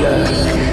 mezclas.